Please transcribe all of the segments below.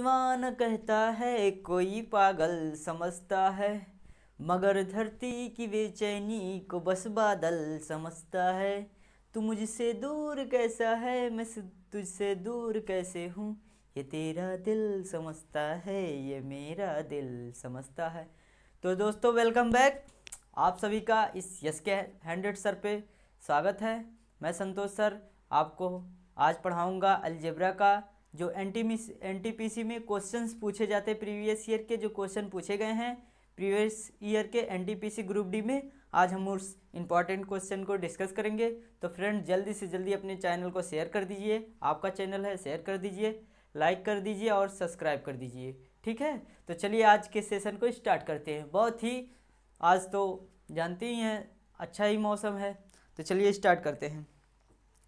दीवाना कहता है, कोई पागल समझता है। मगर धरती की बेचैनी को बस बादल समझता है। तू मुझसे दूर कैसा है? मैं तुझसे दूर कैसे हूँ? ये तेरा दिल समझता है, ये मेरा दिल समझता है। तो दोस्तों वेलकम बैक आप सभी का इस यस के हंड्रेड सर पे स्वागत है। मैं संतोष सर आपको आज पढ़ाऊँगा अलजेब्रा का। जो एन टी में क्वेश्चंस पूछे जाते हैं प्रीवियस ईयर के, जो क्वेश्चन पूछे गए हैं प्रीवियस ईयर के N T P C group D में, आज हम उस इंपॉर्टेंट क्वेश्चन को डिस्कस करेंगे। तो फ्रेंड जल्दी से जल्दी अपने चैनल को शेयर कर दीजिए। आपका चैनल है शेयर कर दीजिए। लाइक कर दीजिए और सब्सक्राइब कर दीजिए। ठीक है? तो चलिए आज के सेशन को स्टार्ट करते हैं। बहुत ही, आज तो जानते ही हैं अच्छा ही मौसम है। तो चलिए स्टार्ट करते हैं।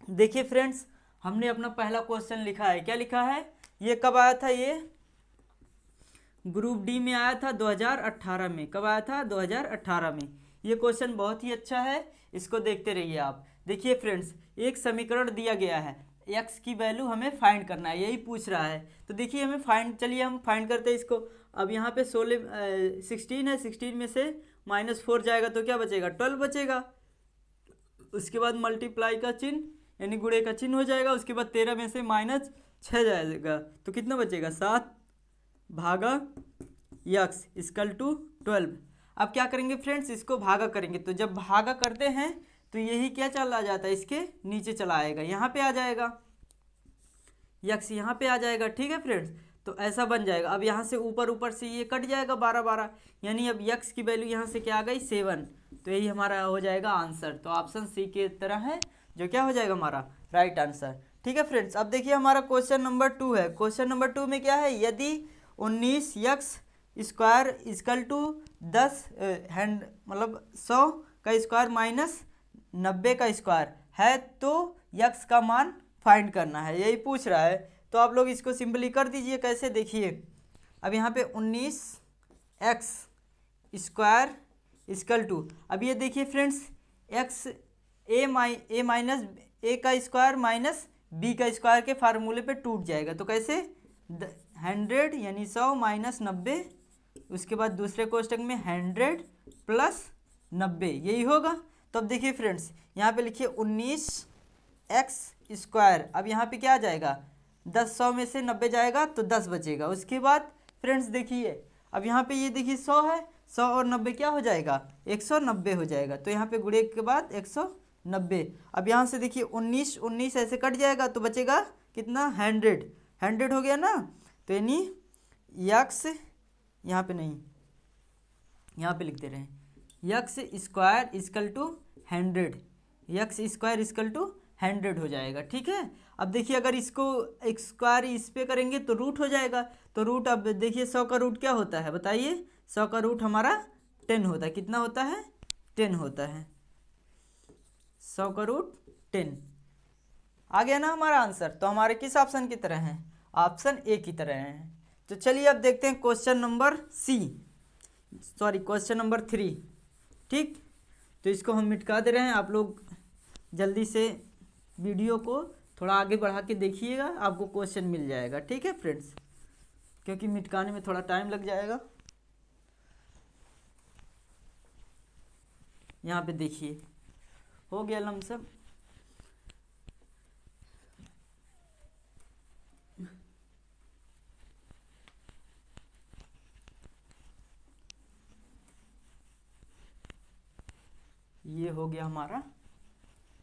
देखिए फ्रेंड्स हमने अपना पहला क्वेश्चन लिखा है। क्या लिखा है? ये कब आया था ये? ग्रुप डी में आया था 2018 में। कब आया था? 2018 में। ये क्वेश्चन बहुत ही अच्छा है। इसको देखते रहिए आप। देखिए फ्रेंड्स, एक समीकरण दिया गया है। एक्स की वैल्यू हमें फाइंड करना है, यही पूछ रहा है। तो देखिए हमें फाइंड, चलिए हम फाइंड करते हैं इसको। अब यहाँ पे सोलह सिक्सटीन है, सिक्सटीन में से माइनस फोर जाएगा तो क्या बचेगा? ट्वेल्व बचेगा। उसके बाद मल्टीप्लाई का चिन्ह यानी गुड़े का चिन्ह हो जाएगा, उसके बाद तेरह में से माइनस छः जाएगा। तो कितना बचेगा? सात भागा यक्स इसकल टू ट्वेल्व अब क्या करेंगे फ्रेंड्स इसको भागा करेंगे। तो जब भागा करते हैं तो यही क्या चला जाता है? इसके नीचे चला आएगा। यहाँ पे आ जाएगा। यक्स यहाँ पे आ जाएगा, ठीक है फ्रेंड्स तो ऐसा बन जाएगा। अब यहाँ से ऊपर ऊपर से ये कट जाएगा बारह बारह। यानी अब यक्स की वैल्यू यहाँ से क्या आ गई? सेवन। तो यही हमारा हो जाएगा आंसर। तो ऑप्शन सी के तरह है। जो क्या हो जाएगा हमारा? राइट आंसर ठीक है फ्रेंड्स अब देखिए हमारा क्वेश्चन नंबर टू है। क्वेश्चन नंबर टू में क्या है? यदि उन्नीस यक्स स्क्वायर इजकल टू दस हैंड मतलब सौ का स्क्वायर माइनस नब्बे का स्क्वायर है तो यक्स का मान फाइंड करना है। यही पूछ रहा है। तो आप लोग इसको सिंपली कर दीजिए, कैसे देखिए? अब यहाँ पे उन्नीस एक्स स्क्वायर इजकल टू अब ये देखिए फ्रेंड्स एक्स ए माइ ए माइनस ए का स्क्वायर माइनस बी का स्क्वायर के फार्मूले पे टूट जाएगा। तो कैसे? हंड्रेड यानी सौ माइनस नब्बे, उसके बाद दूसरे कोष्टक में हंड्रेड प्लस नब्बे, यही होगा। तो अब देखिए फ्रेंड्स यहाँ पे लिखिए उन्नीस एक्स स्क्वायर अब यहाँ पे क्या आ जाएगा? दस सौ में से नब्बे जाएगा तो दस बचेगा। उसके बाद फ्रेंड्स देखिए, अब यहाँ पे ये देखिए सौ है, सौ और नब्बे क्या हो जाएगा? एक सौ नब्बे हो जाएगा। तो यहाँ पे गुड़े के बाद एक सौ नब्बे। अब यहाँ से देखिए, उन्नीस उन्नीस ऐसे कट जाएगा तो बचेगा कितना? हंड्रेड। हंड्रेड हो गया ना? तो यानी यक्स यहाँ पे नहीं, यहाँ पे लिखते रहें X square equal to hundred. X square equal to hundred हो जाएगा, ठीक है? अब देखिए, अगर इसको स्क्वायर इस पे करेंगे तो रूट हो जाएगा। तो रूट अब देखिए, सौ का रूट क्या होता है? बताइए, सौ का रूट हमारा टेन होता है। कितना होता है? टेन होता है। सौ का रूट टेन आ गया ना हमारा आंसर तो हमारे किस ऑप्शन की तरह हैं? ऑप्शन ए की तरह हैं। तो चलिए अब देखते हैं question number C sorry question number three ठीक? तो इसको हम मिटका दे रहे हैं। आप लोग जल्दी से वीडियो को थोड़ा आगे बढ़ा के देखिएगा, आपको क्वेश्चन मिल जाएगा। ठीक है फ्रेंड्स क्योंकि मिटकाने में थोड़ा टाइम लग जाएगा। यहाँ पे देखिए। हो गया लमसम ये हो गया हमारा।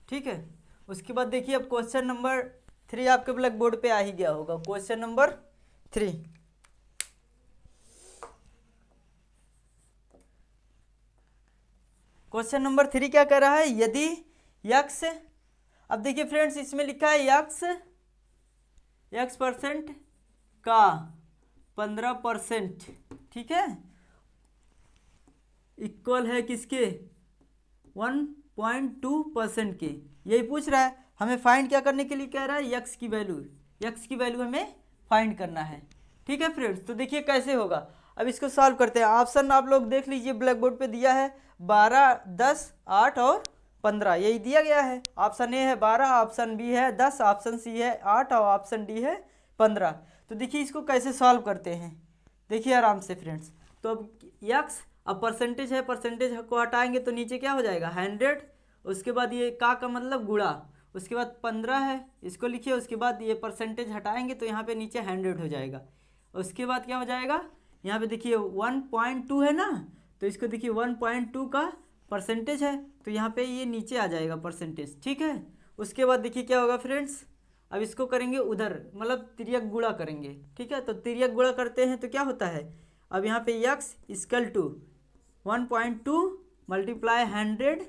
ठीक है? उसके बाद देखिए, अब क्वेश्चन नंबर थ्री आपके ब्लैक बोर्ड पे आ ही गया होगा। Question number three question number three क्या कह रहा है? यदि यक्स। अब देखिए फ्रेंड्स, इसमें लिखा है यक्स। यक्स परसेंट का पंद्रह परसेंट, ठीक है? इक्वल है किसके? वन पॉइंट टू परसेंट के। यही पूछ रहा है, हमें फाइंड क्या करने के लिए कह रहा है? यक्स की वैल्यू। यक्स की वैल्यू हमें फाइंड करना है। ठीक है फ्रेंड्स तो देखिए कैसे होगा। अब इसको सॉल्व करते हैं। ऑप्शन आप लोग देख लीजिए ब्लैक बोर्ड पर दिया है बारह, दस, आठ और पंद्रह, यही दिया गया है। ऑप्शन ए है बारह, ऑप्शन बी है दस, ऑप्शन सी है आठ और ऑप्शन डी है पंद्रह। तो देखिए इसको कैसे सॉल्व करते हैं। देखिए आराम से फ्रेंड्स तो अब यक्स, अब परसेंटेज है, परसेंटेज को हटाएँगे तो नीचे क्या हो जाएगा? हंड्रेड, उसके बाद ये का का मतलब गुड़ा उसके बाद पंद्रह है, इसको लिखिए, उसके बाद ये परसेंटेज हटाएँगे तो यहाँ पे नीचे हंड्रेड हो जाएगा। उसके बाद क्या हो जाएगा? यहाँ पे देखिए वन पॉइंट टू है ना तो इसको देखिए वन पॉइंट टू का परसेंटेज है तो यहाँ पे ये नीचे आ जाएगा परसेंटेज, ठीक है? उसके बाद देखिए क्या होगा फ्रेंड्स, अब इसको करेंगे उधर मतलब तिरक गुड़ा करेंगे, ठीक है? तो तिरक गुड़ा करते हैं तो क्या होता है? अब यहाँ पे X equal to one point two multiply hundred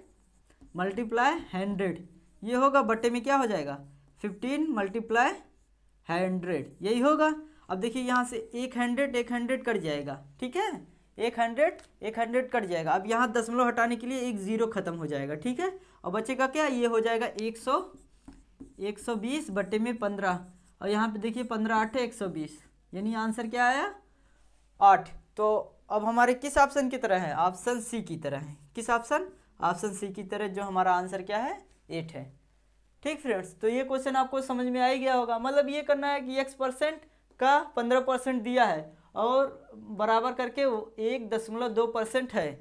multiply hundred, ये होगा बट्टे में क्या हो जाएगा? फिफ्टीन मल्टीप्लाई हंड्रेड, यही होगा। अब देखिए यहाँ से एक हंड्रेड एक हंड्रेड कट जाएगा, ठीक है? एक हंड्रेड एक हंड्रेड कट जाएगा। अब यहाँ दशमलव हटाने के लिए एक ज़ीरो ख़त्म हो जाएगा, ठीक है? और बच्चे का क्या? ये हो जाएगा एक सौ एक सौ बीस बट्टे में पंद्रह। और यहाँ पे देखिए पंद्रह आठ एक सौ बीस। यानी आंसर क्या आया? आठ। तो अब हमारे किस ऑप्शन की तरह है? ऑप्शन सी की तरह है। किस ऑप्शन? ऑप्शन सी की तरह जो हमारा आंसर क्या है? एट है। ठीक फ्रेंड्स तो ये क्वेश्चन आपको समझ में आ ही गया होगा। मतलब ये करना है कि एक्स परसेंट का पंद्रह परसेंट दिया है। और बराबर करके एक दशमलव दो परसेंट है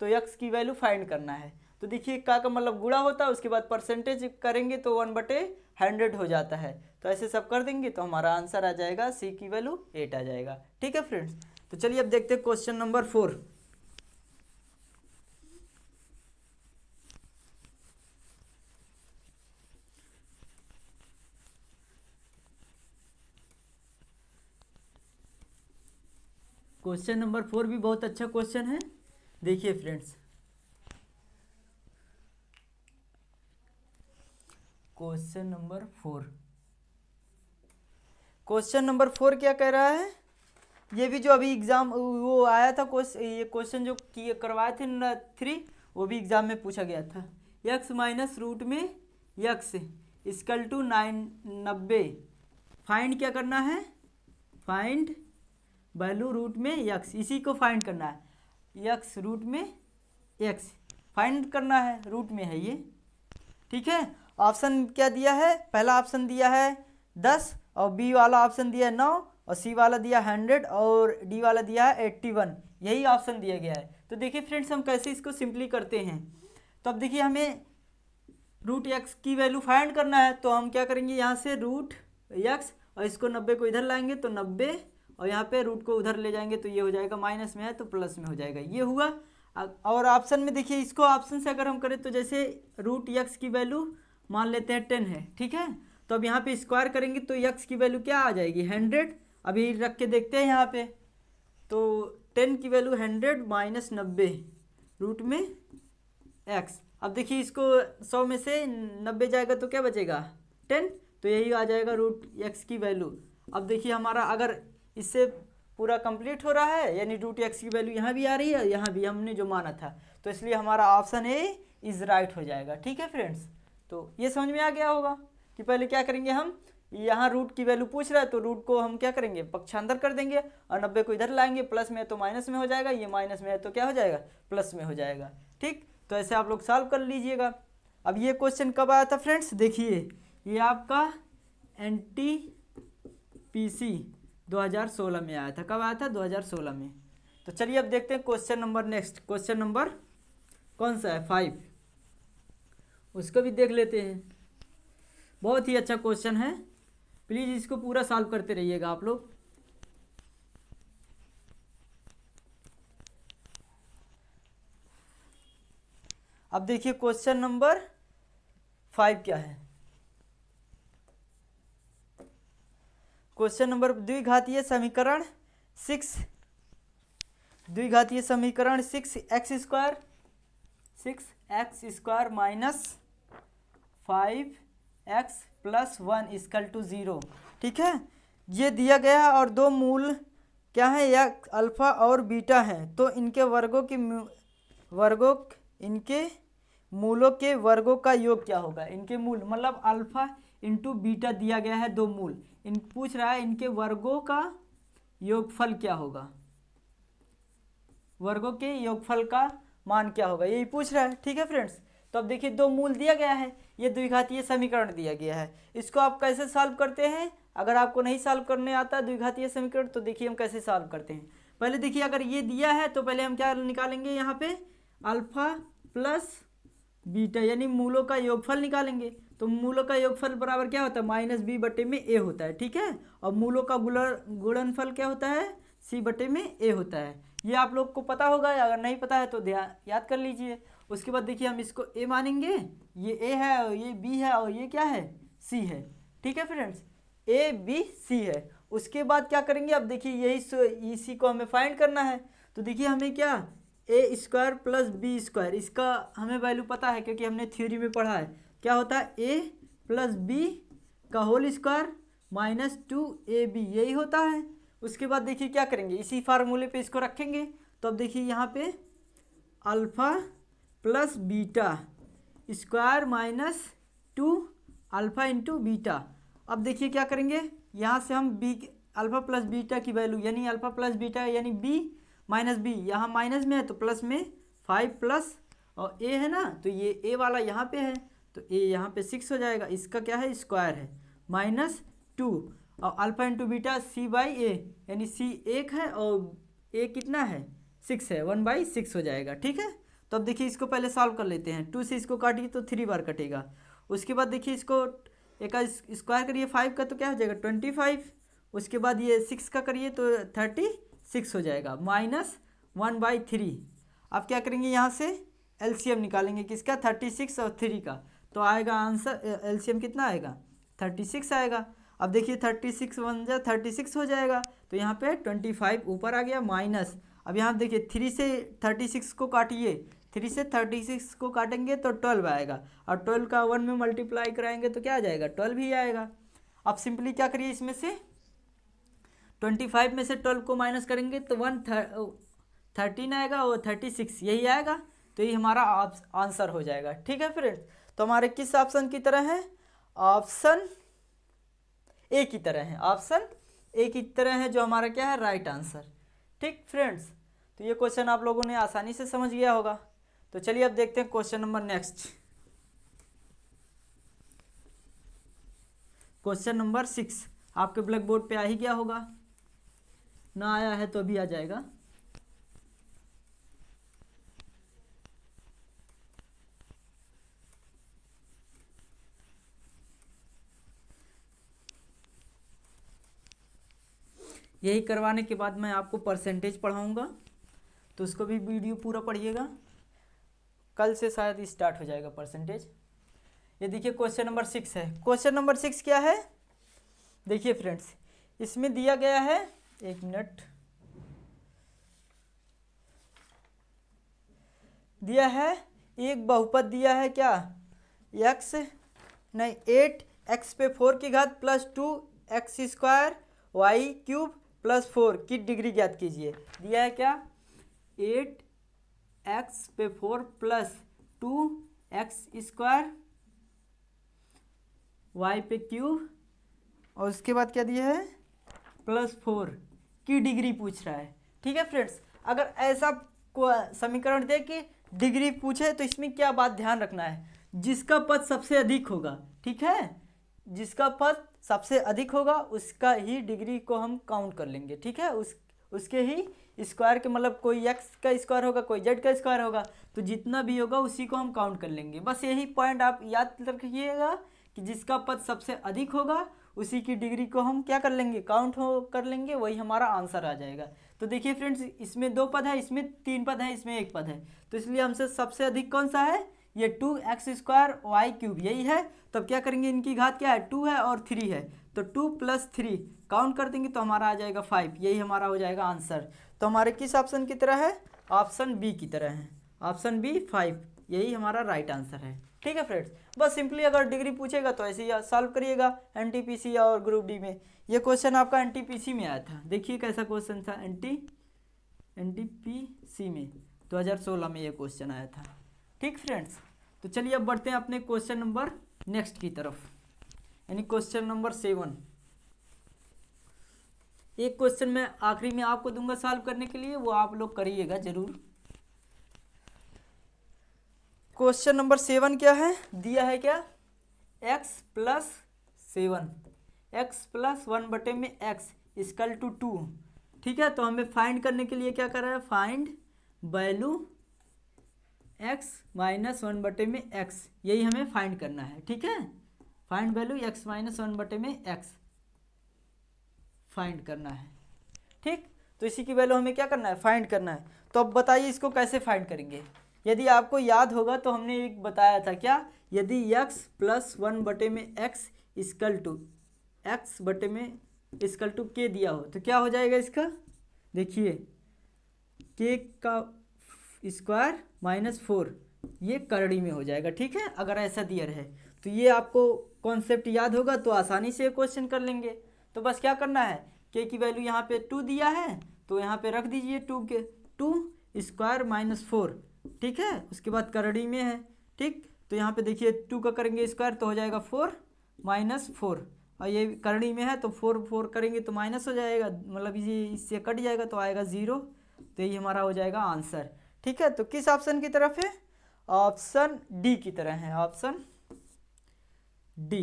तो यक्स की वैल्यू फाइंड करना है। तो देखिए का का मतलब गुड़ा होता है, उसके बाद परसेंटेज करेंगे तो वन बटे हंड्रेड हो जाता है। तो ऐसे सब कर देंगे तो हमारा आंसर आ जाएगा सी की वैल्यू एट आ जाएगा। ठीक है फ्रेंड्स तो चलिए अब देखते हैं question number four question number four भी बहुत अच्छा क्वेश्चन है। देखिए friends. Question number four. Question number four क्या कह रहा है? ये भी जो अभी एग्ज़ाम वो आया था क्वेश्चन ये क्वेश्चन जो किए, करवाए थे थ्री वो भी एग्ज़ाम में पूछा गया था। यक्स माइनस रूट में यक्स स्कल टू नाइन नब्बे। फाइंड क्या करना है? फाइंड वैल्यू रूट में यक्स इसी को फाइंड करना है। यक्स रूट में एक्स फाइंड करना है, रूट में है ये। ठीक है? ऑप्शन क्या दिया है? पहला ऑप्शन दिया है दस, और बी वाला ऑप्शन दिया है नौ, और सी वाला दिया हंड्रेड और डी वाला दिया है एट्टी वन यही ऑप्शन दिया गया है। तो देखिए फ्रेंड्स हम कैसे इसको सिंपली करते हैं। तो अब देखिए हमें रूट एक्स की वैल्यू फाइंड करना है तो हम क्या करेंगे? यहाँ से रूट एक्स और इसको नब्बे को इधर लाएँगे तो नब्बे और यहाँ पे रूट को उधर ले जाएँगे तो ये हो जाएगा माइनस में है तो प्लस में हो जाएगा। ये हुआ। और ऑप्शन में देखिए, इसको ऑप्शन से अगर हम करें तो जैसे रूट यक्स की वैल्यू मान लेते हैं टेन है, ठीक है? तो अब यहाँ पे स्क्वायर करेंगे तो यक्स की वैल्यू क्या आ जाएगी? हंड्रेड अभी रख के देखते हैं यहाँ पे। तो टेन की वैल्यू हंड्रेड माइनस नब्बे रूट में एक्स अब देखिए, इसको सौ में से नब्बे जाएगा तो क्या बचेगा? टेन तो यही आ जाएगा रूट एक्स की वैल्यू अब देखिए, हमारा अगर इससे पूरा कंप्लीट हो रहा है? यानी रूट एक्स की वैल्यू यहाँ भी आ रही है, यहाँ भी हमने जो माना था। तो इसलिए हमारा ऑप्शन ए इज़ राइट हो जाएगा। ठीक है फ्रेंड्स तो ये समझ में आ गया होगा कि पहले क्या करेंगे हम? यहाँ रूट की वैल्यू पूछ रहा है तो रूट को हम क्या करेंगे? पक्षांतर कर देंगे और नब्बे को इधर लाएँगे। प्लस में है तो माइनस में हो जाएगा, ये माइनस में है तो क्या हो जाएगा? प्लस में हो जाएगा। ठीक? तो ऐसे आप लोग सॉल्व कर लीजिएगा। अब ये क्वेश्चन कब आया था फ्रेंड्स देखिए, ये आपका एन टी पी सी 2016 में आया था। कब आया था? 2016 में। तो चलिए अब देखते हैं question number next question number कौन सा है? फाइव उसको भी देख लेते हैं। बहुत ही अच्छा क्वेश्चन है। प्लीज़ इसको पूरा सॉल्व करते रहिएगा आप लोग। अब देखिए क्वेश्चन नंबर फाइव क्या है। क्वेश्चन नंबर द्विघातीय समीकरण सिक्स द्विघातीय समीकरण six X square six X square minus five X plus one equal to zero ठीक है? ये दिया गया है और दो मूल क्या है? या अल्फ़ा और बीटा है। तो इनके वर्गों की वर्गों, इनके मूलों के वर्गों का योग क्या होगा? इनके मूल मतलब अल्फ़ा इंटू बीटा दिया गया है दो मूल। इन पूछ रहा है, इनके वर्गों का योगफल क्या होगा? वर्गों के योगफल का मान क्या होगा? यही पूछ रहा है, ठीक है फ्रेंड्स तो अब देखिए, दो मूल दिया गया है, ये द्विघातीय समीकरण दिया गया है। इसको आप कैसे सॉल्व करते हैं? अगर आपको नहीं सॉल्व करने आता द्विघातीय समीकरण तो देखिए हम कैसे सॉल्व करते हैं। पहले देखिए, अगर ये दिया है तो पहले हम क्या निकालेंगे यहाँ पे? अल्फ़ा प्लस बीटा, यानी मूलों का योगफल निकालेंगे। तो मूलों का योगफल बराबर क्या होता है? माइनस बी बटे में ए होता है, ठीक है? और मूलों का गुणन गुणनफल क्या होता है? सी बटे में ए होता है। ये आप लोग को पता होगा, अगर नहीं पता है तो ध्यान याद कर लीजिए। उसके बाद देखिए, हम इसको ए मानेंगे। ये ए है और ये बी है और ये क्या है? सी है। ठीक है फ्रेंड्स? ए, बी, सी है। उसके बाद क्या करेंगे? अब देखिए, यही इसी को हमें फाइंड करना है। तो देखिए, हमें क्या? A square plus B square. इसका हमें वैल्यू पता है, क्योंकि हमने थ्योरी में पढ़ा है। क्या होता है? ए प्लस बी का whole square minus two A B यही होता है। उसके बाद देखिए क्या करेंगे? इसी फार्मूले पे इसको रखेंगे। तो अब देखिए यहाँ पे alpha plus beta square minus two alpha into beta अब देखिए क्या करेंगे? यहाँ से हम बी अल्फ़ा प्लस बीटा की वैल्यू यानी अल्फ़ा प्लस बीटा यानी बी माइनस बी यहाँ माइनस में है तो प्लस में फाइव प्लस और ए है ना? तो ये ए वाला यहाँ पे है। तो ए यहाँ पे सिक्स हो जाएगा। इसका क्या है? स्क्वायर है। माइनस टू और alpha into beta C by A यानी सी एक है और ए कितना है? सिक्स है। वन बाई सिक्स हो जाएगा। ठीक है? तो अब देखिए इसको पहले सॉल्व कर लेते हैं। टू से इसको काटिए तो थ्री बार कटेगा। उसके बाद देखिए इसको एक का स्क्वायर करिए। फाइव का तो क्या हो जाएगा? ट्वेंटी फाइव उसके बाद ये सिक्स का करिए तो थर्टी सिक्स हो जाएगा। माइनस वन बाई थ्री अब क्या करेंगे यहाँ से? एलसीएम निकालेंगे। किसका? थर्टी सिक्स और थ्री का। तो आएगा आंसर एलसीएम कितना आएगा? थर्टी सिक्स आएगा। अब देखिए थर्टी सिक्स वन जा, थर्टी सिक्स हो जाएगा। तो यहाँ पे ट्वेंटी फाइव ऊपर आ गया, माइनस। अब यहाँ देखिए थ्री से थर्टी सिक्स को काटिए। थ्री से थर्टी सिक्स को काटेंगे तो ट्वेल्व आएगा। और ट्वेल्व का वन में मल्टीप्लाई कराएँगे तो क्या आ जाएगा? ट्वेल्व ही आएगा। अब सिंपली क्या करिए इसमें से? ट्वेंटी फाइव में से ट्वेल्व को माइनस करेंगे तो वन थर्टीन आएगा और थर्टी सिक्स, यही आएगा। तो ये हमारा आंसर हो जाएगा। ठीक है फ्रेंड्स? तो हमारे किस ऑप्शन की तरह है? ऑप्शन ए की तरह है। ऑप्शन ए की तरह है, जो हमारा क्या है? Right answer. ठीक फ्रेंड्स तो ये क्वेश्चन आप लोगों ने आसानी से समझ गया होगा। तो चलिए अब देखते हैं question number next. Question number six, आपके ब्लैक बोर्ड पे आ ही गया होगा। ना आया है तो अभी आ जाएगा। यही करवाने के बाद मैं आपको परसेंटेज पढ़ाऊँगा। तो उसको भी वीडियो पूरा पढ़िएगा। कल से शायद स्टार्ट हो जाएगा परसेंटेज ये देखिए क्वेश्चन नंबर सिक्स है। क्वेश्चन नंबर सिक्स क्या है? देखिए फ्रेंड्स इसमें दिया गया है, एक मिनट दिया है, एक बहुपद दिया है क्या? एक्स नहीं एट एक्स पे फोर की घात plus two X square Y cube plus four की डिग्री ज्ञात कीजिए। दिया है क्या? एट एक्स पे four plus two X square Y पे क्यूब। और उसके बाद क्या दिया है? प्लस फोर की डिग्री पूछ रहा है। ठीक है फ्रेंड्स, अगर ऐसा समीकरण दे कि डिग्री पूछे तो इसमें क्या बात ध्यान रखना है? जिसका पद सबसे अधिक होगा। ठीक है? जिसका पद सबसे अधिक होगा, उसका ही डिग्री को हम काउंट कर लेंगे, ठीक है? उस, उसके ही स्क्वायर के मतलब कोई एक्स का स्क्वायर होगा, कोई जेड का स्क्वायर होगा तो जितना भी होगा उसी को हम काउंट कर लेंगे। बस यही पॉइंट आप याद रखिएगा कि जिसका पद सबसे अधिक होगा, उसी की डिग्री को हम क्या कर लेंगे? काउंट हो, कर लेंगे, वही हमारा आंसर आ जाएगा। तो देखिए फ्रेंड्स, इसमें दो पद है, इसमें तीन पद है, इसमें एक पद है। तो इसलिए हमसे सबसे अधिक कौन सा है? ये two X square Y cube यही है। तब क्या करेंगे? इनकी घात क्या है? टू है और थ्री है। तो टू प्लस थ्री काउंट कर देंगे तो हमारा आ जाएगा फाइव यही हमारा हो जाएगा आंसर तो हमारे किस ऑप्शन की तरह है? ऑप्शन बी की तरह है। ऑप्शन बी फाइव यही हमारा राइट आंसर है। ठीक है फ्रेंड्स बस सिंपली अगर डिग्री पूछेगा तो ऐसे ही सॉल्व करिएगा एनटीपीसी और ग्रुप डी में। ये क्वेश्चन आपका एनटीपीसी में आया था। देखिए कैसा क्वेश्चन था एन टी एन में। 2016 में ये क्वेश्चन आया था। ठीक फ्रेंड्स तो चलिए अब बढ़ते हैं अपने क्वेश्चन नंबर नेक्स्ट की तरफ़। यानी क्वेश्चन नंबर सेवन एक क्वेश्चन मैं आखिरी में आपको दूँगा सॉल्व करने के लिए, वो आप लोग करिएगा ज़रूर। क्वेश्चन नंबर सेवन क्या है? दिया है क्या? X plus seven X plus one बटे में एक्स इसकल टू टू ठीक है तो हमें फाइंड करने के लिए क्या कर रहा है? Find value X minus one बटे में एक्स यही हमें फाइंड करना है, ठीक है? Find value X minus one बटे में एक्स फाइंड करना है, ठीक? तो इसी की वैल्यू हमें क्या करना है? फाइंड करना है। तो अब बताइए इसको कैसे फाइंड करेंगे? यदि आपको याद होगा तो हमने एक बताया था क्या? यदि x प्लस वन बटे में x इस्कल टू एक्स बटे में इस्कल टू के दिया हो तो क्या हो जाएगा इसका? देखिए के का स्क्वायर माइनस फोर, ये करड़ी में हो जाएगा, ठीक है? अगर ऐसा दिया रहे तो ये आपको कॉन्सेप्ट याद होगा तो आसानी से क्वेश्चन कर लेंगे। तो बस क्या करना है? के की वैल्यू यहाँ पे टू दिया है तो यहाँ पे रख दीजिए टू के टू स्क्वायर माइनस फोर ठीक है? उसके बाद करड़ी में है, ठीक? तो यहाँ पे देखिए टू का करेंगे स्क्वायर तो हो जाएगा फोर माइनस फोर और ये करड़ी में है तो फोर फोर करेंगे तो माइनस हो जाएगा मतलब ये, इससे कट जाएगा तो आएगा ज़ीरो तो यही हमारा हो जाएगा आंसर ठीक है? तो किस ऑप्शन की तरफ़ है? ऑप्शन डी की तरह है। Option D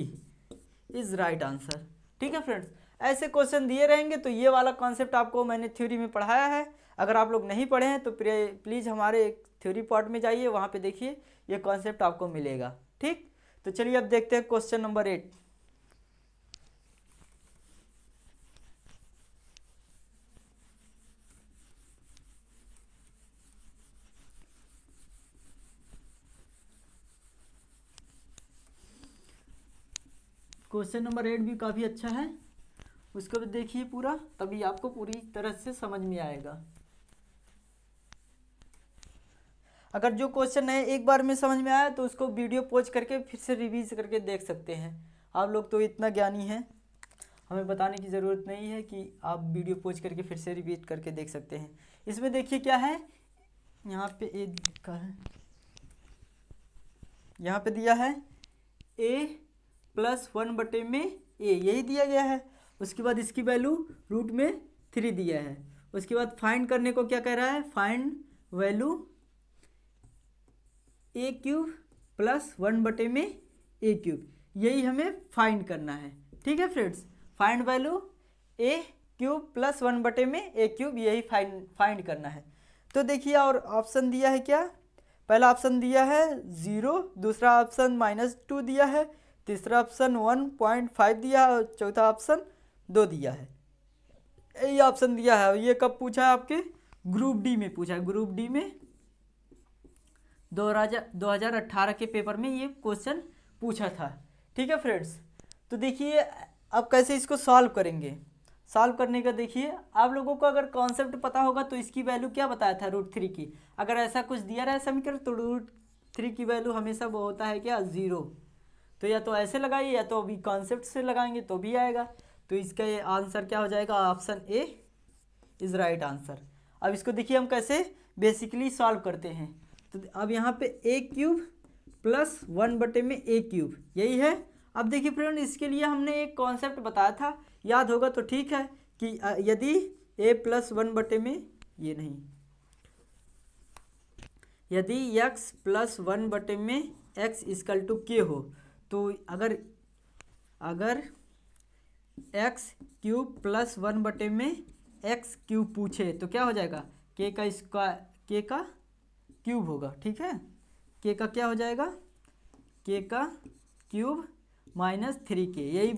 is right answer ठीक है फ्रेंड्स ऐसे क्वेश्चन दिए रहेंगे तो ये वाला कॉन्सेप्ट आपको मैंने थ्योरी में पढ़ाया है। अगर आप लोग नहीं पढ़े हैं तो प्लीज़ हमारे थ्योरी पार्ट में जाइए। वहाँ पे देखिए ये कॉन्सेप्ट आपको मिलेगा। ठीक? तो चलिए अब देखते हैं question number eight question number eight भी काफ़ी अच्छा है। उसको भी देखिए पूरा, तभी आपको पूरी तरह से समझ में आएगा। अगर जो क्वेश्चन है एक बार में समझ में आया तो उसको वीडियो पोज करके फिर से रिवीज करके देख सकते हैं। आप लोग तो इतना ज्ञानी हैं। हमें बताने की ज़रूरत नहीं है कि आप वीडियो पोज करके फिर से रिवीट करके देख सकते हैं। इसमें देखिए क्या है। यहाँ पे ए है। यहाँ पे दिया है ए प्लस वन बटे में ए, यही दिया गया है। उसके बाद इसकी वैल्यू रूट में थ्री दिया है। उसके बाद फाइंड करने को क्या कह रहा है? Find value A cube plus one बटे में ए क्यूब। यही हमें फाइंड करना है। ठीक है friends? Find value A cube plus one बटे में ए क्यूब, यही फाइंड फाइंड करना है। तो देखिए और ऑप्शन दिया है क्या? पहला ऑप्शन दिया है ज़ीरो, दूसरा ऑप्शन माइनस टू दिया है। तीसरा ऑप्शन वन पॉइंट फाइव दिया है, और चौथा ऑप्शन दो दिया है। यही ऑप्शन दिया है। ये कब पूछा है आपके? ग्रुप डी में पूछा है। ग्रुप डी में दो हज़ार अट्ठारह के पेपर में ये क्वेश्चन पूछा था। ठीक है फ्रेंड्स? तो देखिए, अब कैसे इसको सॉल्व करेंगे? सॉल्व करने का देखिए, आप लोगों को अगर कॉन्सेप्ट पता होगा तो इसकी वैल्यू क्या बताया था रूट थ्री की? अगर ऐसा कुछ दिया रहा है समीकरण तो रूट थ्री की वैल्यू हमेशा वो होता है क्या? ज़ीरो तो या तो ऐसे लगाइए, या तो अभी कॉन्सेप्ट से लगाएँगे तो भी आएगा। तो इसका आंसर क्या हो जाएगा? Option A is right answer अब इसको देखिए हम कैसे बेसिकली सॉल्व करते हैं। तो अब यहाँ पे ए क्यूब प्लस वन बटे में ए क्यूब यही है। अब देखिए फ्रेंड इसके लिए हमने एक कॉन्सेप्ट बताया था। याद होगा तो ठीक है कि यदि ए प्लस वन बटे में, ये नहीं। यदि एक्स प्लस वन बटे में एक्स इसकल टू के हो तो अगर अगर एक्स क्यूब प्लस वन बटे में एक्स क्यूब पूछे तो क्या हो जाएगा? के का स्क्वायर के का क्यूब होगा, ठीक है? के का क्या हो जाएगा? के का क्यूब माइनस थ्री के यही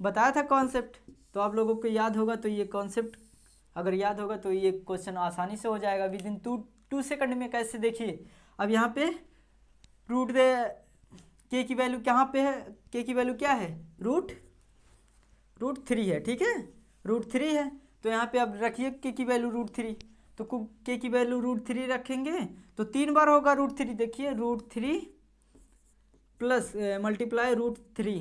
बताया था कॉन्सेप्ट तो आप लोगों को याद होगा तो ये कॉन्सेप्ट अगर याद होगा तो ये क्वेश्चन आसानी से हो जाएगा। Within two two second में कैसे देखिए? अब यहाँ पे रूट दे के की वैल्यू कहाँ पे है? के की वैल्यू क्या है? रूट रूट थ्री है, ठीक है? रूट थ्री है। तो यहाँ पे अब रखिए के की वैल्यू रूट थ्री तो के की वैल्यू रूट थ्री रखेंगे तो तीन बार होगा रूट थ्री देखिए root three plus multiply root three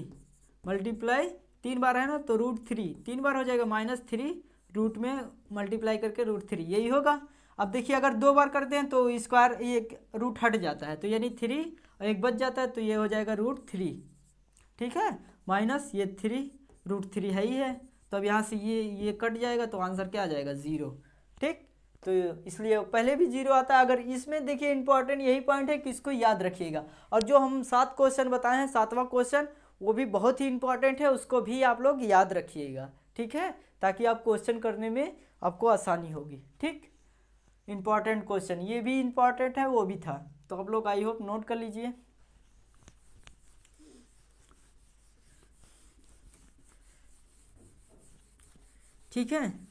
multiply तीन बार है ना तो रूट थ्री तीन बार हो जाएगा माइनस थ्री रूट में मल्टीप्लाई करके रूट थ्री यही होगा। अब देखिए, अगर दो बार करते हैं तो स्क्वायर ये रूट हट जाता है। तो यानी थ्री और एक बच जाता है तो ये हो जाएगा रूट थ्री ठीक है? माइनस ये थ्री रूट थ्री है ही है। तो अब यहाँ से ये ये कट जाएगा तो आंसर क्या आ जाएगा? ज़ीरो ठीक? तो इसलिए पहले भी ज़ीरो आता है। अगर इसमें देखिए इंपॉर्टेंट यही पॉइंट है कि इसको याद रखिएगा। और जो हम सात क्वेश्चन बताए हैं, सातवां क्वेश्चन वो भी बहुत ही इंपॉर्टेंट है। उसको भी आप लोग याद रखिएगा। ठीक है? ताकि आप क्वेश्चन करने में आपको आसानी होगी। ठीक? इंपॉर्टेंट क्वेश्चन ये भी इंपॉर्टेंट है, वो भी था। तो आप लोग आई होप नोट कर लीजिए। ठीक है?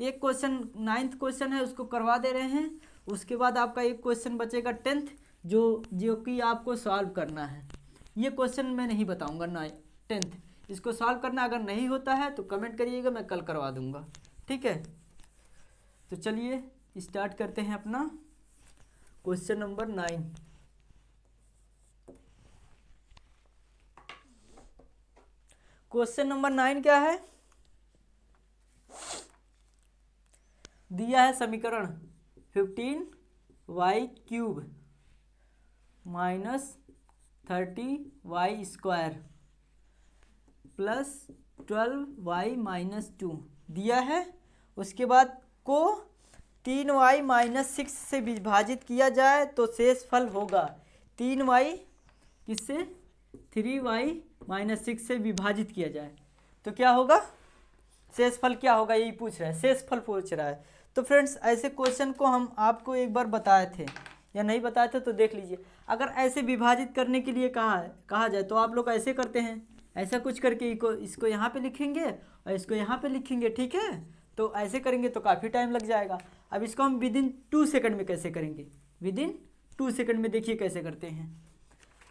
एक क्वेश्चन नाइन्थ क्वेश्चन है, उसको करवा दे रहे हैं। उसके बाद आपका एक क्वेश्चन बचेगा टेंथ जो जो कि आपको सॉल्व करना है। ये क्वेश्चन मैं नहीं बताऊँगा ना टेंथ इसको सॉल्व करना अगर नहीं होता है तो कमेंट करिएगा, मैं कल करवा दूँगा। ठीक है? तो चलिए स्टार्ट करते हैं अपना। Question number nine question number nine क्या है? दिया है समीकरण fifteen Y cube minus thirty Y square plus twelve Y minus two दिया है। उसके बाद को तीन वाई माइनस सिक्स से विभाजित किया जाए तो शेष फल होगा। तीन वाई किससे? थ्री वाई माइनस सिक्स से विभाजित किया जाए। तो क्या होगा? शेष फल क्या होगा? यही पूछ रहा है। शेष फल पूछ रहा है। तो फ्रेंड्स, ऐसे क्वेश्चन को हम आपको एक बार बताए थे या नहीं बताए थे तो देख लीजिए। अगर ऐसे विभाजित करने के लिए कहा कहा जाए तो आप लोग ऐसे करते हैं। ऐसा कुछ करके इसको यहाँ पे लिखेंगे और इसको यहाँ पे लिखेंगे, ठीक है? तो ऐसे करेंगे तो काफ़ी टाइम लग जाएगा। अब इसको हम विद इन टू सेकेंड में कैसे करेंगे? विद इन टू सेकेंड में देखिए कैसे करते हैं।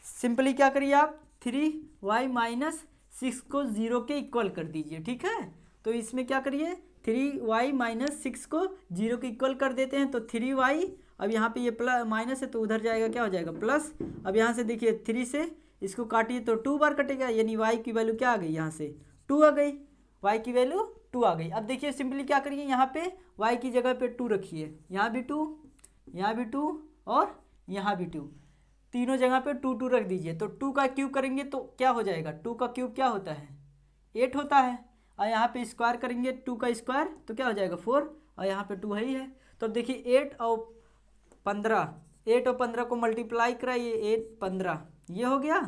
सिंपली क्या करिए आप? थ्री वाई माइनस सिक्स को ज़ीरो के इक्वल कर दीजिए, ठीक है? तो इसमें क्या करिए? थ्री वाई माइनस सिक्स को ज़ीरो के इक्वल कर देते हैं तो थ्री वाई अब यहाँ पे ये प्लस माइनस है तो उधर जाएगा, क्या हो जाएगा? प्लस अब यहाँ से देखिए थ्री से इसको काटिए तो टू बार कटेगा, यानी वाई की वैल्यू क्या आ गई यहाँ से? टू आ गई। वाई की वैल्यू टू आ गई। अब देखिए सिंपली क्या करिए, यहाँ पे वाई की जगह पे टू रखिए। यहाँ भी टू यहाँ भी टू और यहाँ भी टू तीनों जगह पे टू टू रख दीजिए। तो टू का क्यूब करेंगे तो क्या हो जाएगा? टू का क्यूब क्या होता है? एट होता है। और यहाँ पे स्क्वायर करेंगे टू का स्क्वायर तो क्या हो जाएगा? फोर और यहाँ पे टू है ही है। तो अब देखिए एट और पंद्रह। एट और पंद्रह को मल्टीप्लाई कराइए। एट पंद्रह। ये हो गया।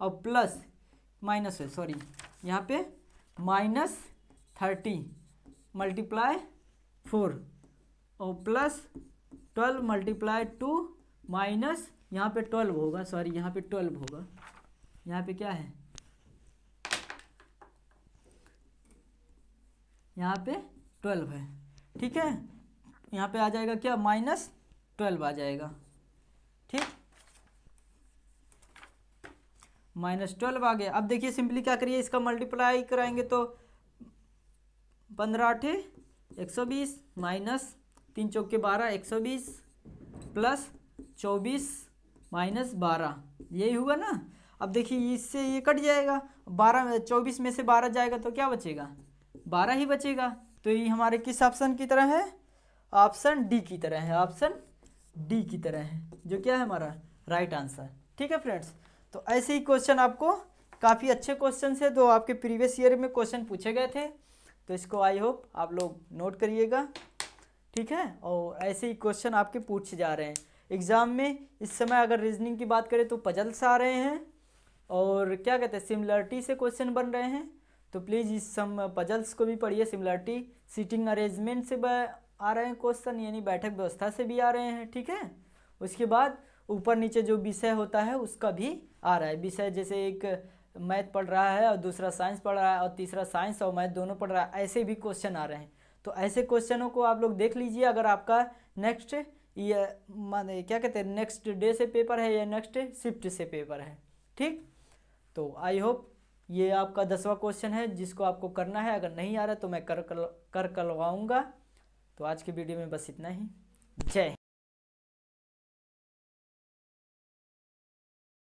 और प्लस माइनस है। सॉरी यहाँ पे माइनस थर्टी मल्टीप्लाई फोर और plus twelve multiply two minus यहाँ पे ट्वेल्व होगा, सॉरी, यहाँ पे ट्वेल्व होगा। यहाँ पे क्या है? यहाँ पे ट्वेल्व है। ठीक है? यहाँ पे आ जाएगा क्या? माइनस ट्वेल्व आ जाएगा। ठीक? माइनस ट्वेल्व आ गया। अब देखिए, सिंपली क्या करिए, इसका मल्टीप्लाई कराएँगे तो पंद्रह आठे, एक सौ बीस, माइनस तीन चौके बारह, एक सौ बीस, प्लस चौबीस, माइनस बारह। यही हुआ ना? अब देखिए, इससे ये कट जाएगा। बारह, चौबीस में से बारह जाएगा तो क्या बचेगा? बारह ही बचेगा। तो ये हमारे किस ऑप्शन की तरह है? ऑप्शन डी की तरह है। ऑप्शन डी की तरह है। जो क्या है हमारा? Right answer. ठीक है फ्रेंड्स? तो ऐसे ही क्वेश्चन आपको काफ़ी अच्छे क्वेश्चन है जो आपके प्रीवियस ईयर में क्वेश्चन पूछे गए थे। तो इसको आई होप आप लोग नोट करिएगा, ठीक है? और ऐसे ही क्वेश्चन आपके पूछे जा रहे हैं। एग्ज़ाम में इस समय अगर रीजनिंग की बात करें तो पजल्स आ रहे हैं और क्या कहते हैं सिमिलरिटी से क्वेश्चन बन रहे हैं। तो प्लीज़ इस सम पजल्स को भी पढ़िए। सिमिलरिटी सीटिंग अरेंजमेंट से आ रहे हैं क्वेश्चन यानी बैठक व्यवस्था से भी आ रहे हैं, ठीक है? उसके बाद ऊपर नीचे जो विषय होता है उसका भी आ रहा है। विषय जैसे एक मैथ पढ़ रहा है और दूसरा साइंस पढ़ रहा है और तीसरा साइंस और मैथ दोनों पढ़ रहा है, ऐसे भी क्वेश्चन आ रहे हैं। तो ऐसे क्वेश्चनों को आप लोग देख लीजिए अगर आपका नेक्स्ट ये माने क्या कहते हैं नेक्स्ट डे से पेपर है या नेक्स्ट शिफ्ट से पेपर है, ठीक? तो आई होप ये आपका दसवा क्वेश्चन है, जिसको आपको करना है, अगर नहीं आ रहा तो मैं कर कर करवाऊँगा। तो आज की वीडियो में बस इतना ही। जय